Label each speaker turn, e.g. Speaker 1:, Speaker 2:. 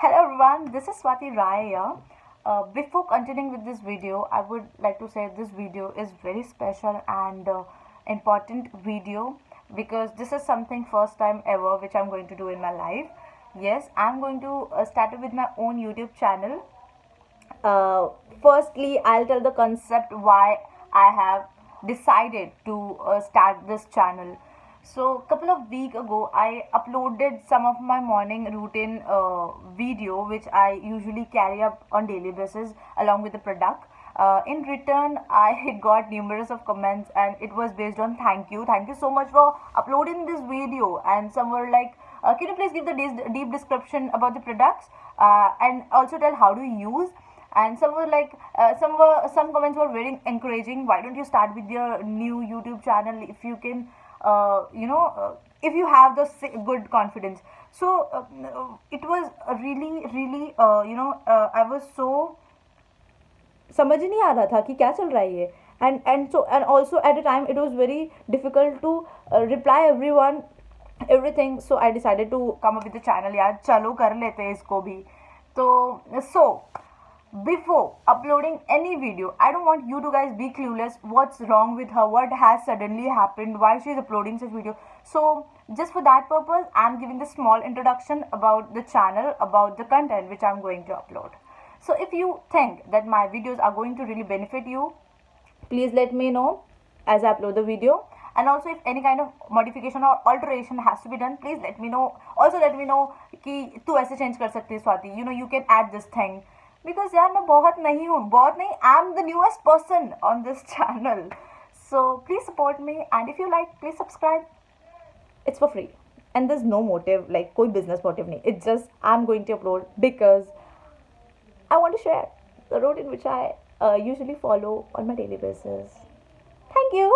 Speaker 1: Hello everyone, this is Swati Rai here. Uh, before continuing with this video, I would like to say this video is very special and uh, important video because this is something first time ever which I'm going to do in my life. Yes, I'm going to uh, start it with my own YouTube channel. Uh, firstly, I'll tell the concept why I have decided to uh, start this channel so a couple of week ago i uploaded some of my morning routine uh, video which i usually carry up on daily basis along with the product. Uh, in return i got numerous of comments and it was based on thank you. Thank you so much for uploading this video. And some were like uh, can you please give the deep description about the products uh, and also tell how to use? And some were like uh, some were some comments were very encouraging. Why don't you start with your new youtube channel? If you can uh, you know uh, if you have the good confidence so uh, it was really really uh, you know uh, i was so समझ नहीं आ रहा था कि क्या चल रहा है ये and and so and also at a time it was very difficult to reply every one everything so I decided to come up with the channel यार चलो कर लेते हैं इसको भी तो सो so, before uploading any video i don't want you to guys be clueless what's wrong with her what has suddenly happened why she's uploading such video. So just for that purpose i'm giving the small introduction about the channel about the content which i'm going to upload. So if you think that my videos are going to really benefit you please let me know as i upload the video. And also if any kind of modification or alteration has to be done please let me know. Also let me know ki tu aise change kar sakti swati. You know you can add this thing. Because यार मैं बहुत नहीं हूँ बहुत नहीं I am the newest person on this channel so please support me and if you like please subscribe it's for free and there's no motive like koi business motive nahi it's just i'm going to upload because i want to share the routine which i uh, usually follow on my daily basis thank you